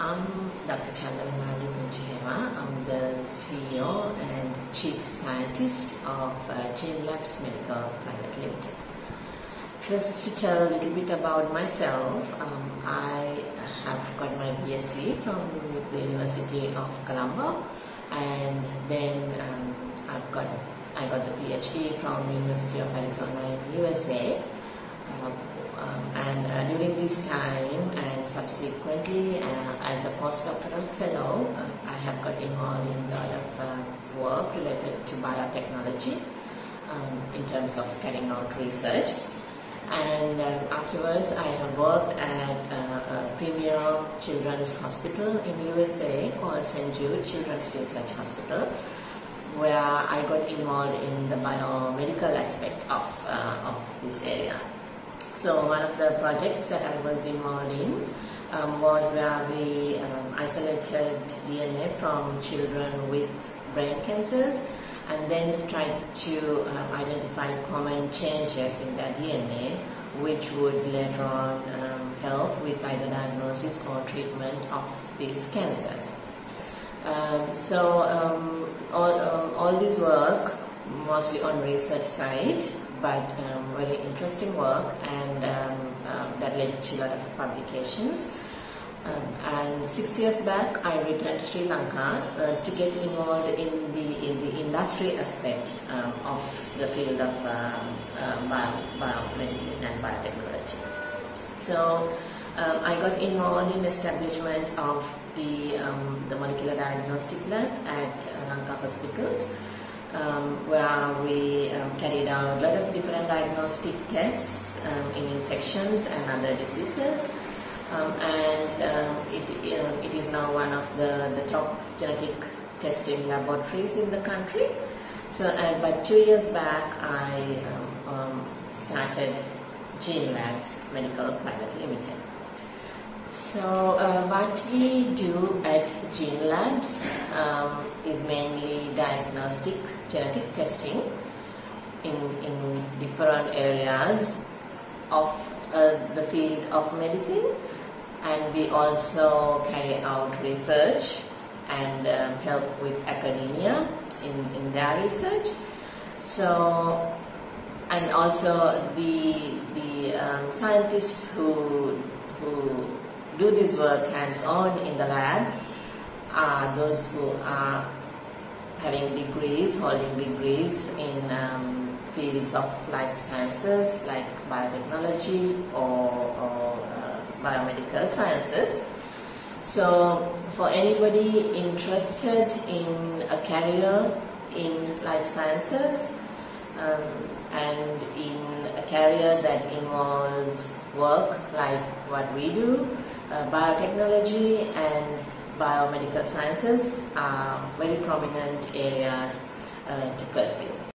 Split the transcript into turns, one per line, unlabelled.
I'm Dr. Chandanamali Punchihewa. I'm the CEO and Chief Scientist of uh, Genelabs Medical Private Limited. First, to tell a little bit about myself, um, I have got my BSc from the University of Colombo, and then um, I've got I got the PhD from University of Arizona in USA. Um, um, and uh, during this time and subsequently uh, as a postdoctoral fellow, uh, I have got involved in a lot of uh, work related to biotechnology um, in terms of carrying out research. And uh, afterwards, I have worked at uh, a premier children's hospital in USA called St. Jude Children's Research Hospital, where I got involved in the biomedical aspect of, of this area. So one of the projects that I was involved in um, was where we um, isolated DNA from children with brain cancers and then tried to um, identify common changes in their DNA which would later on um, help with either diagnosis or treatment of these cancers. Um, so um, all, all this work mostly on research side but very interesting work and um, um, that led to a lot of publications. Um, and six years back, I returned to Sri Lanka uh, to get involved in the in the industry aspect um, of the field of um, bio, biomedicine and biotechnology. So I got involved in establishment of the the molecular diagnostic lab at uh, Lanka Hospitals um, where we um, carried out a lot diagnostic tests um, in infections and other diseases. Um, and um, it, it is now one of the, the top genetic testing laboratories in the country. So, and but two years back, I um, started Genelabs Medical Private Limited. So uh, what we do at Genelabs um, is mainly diagnostic genetic testing in, in different areas of uh, the field of medicine and we also carry out research and um, help with academia in, in their research. So, and also the, the um, scientists who, who do this work hands-on in the lab are those who are having degrees, holding degrees in um, fields of life sciences like biotechnology or, or uh, biomedical sciences. So for anybody interested in a career in life sciences um, and in a career that involves work like what we do, uh, biotechnology and biomedical sciences are very prominent areas uh, to pursue.